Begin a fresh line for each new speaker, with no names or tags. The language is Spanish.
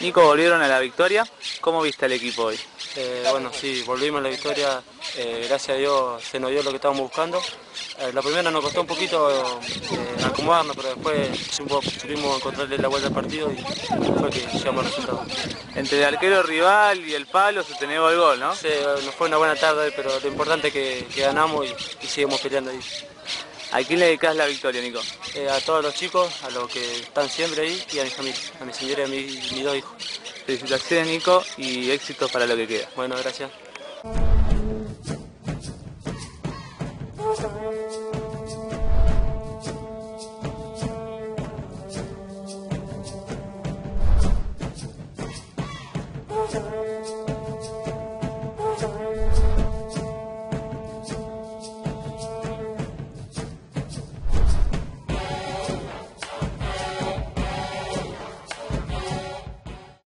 Nico, volvieron a la victoria. ¿Cómo viste al equipo hoy?
Eh, bueno, sí, volvimos a la victoria eh, gracias a Dios se nos dio lo que estábamos buscando. Eh, la primera nos costó un poquito eh, acomodarnos, pero después supimos encontrarle la vuelta al partido y fue que llegamos al resultado.
Entre el arquero rival y el palo se tenía el gol, ¿no?
Sí, nos fue una buena tarde, pero lo importante es que, que ganamos y, y seguimos peleando ahí.
¿A quién le dedicas la victoria, Nico?
Eh, a todos los chicos, a los que están siempre ahí y a mi familia, a mi señora y a mi- mis dos hijos.
Felicitaciones, Nico, y éxitos para lo que queda.
Bueno, gracias. Deus também.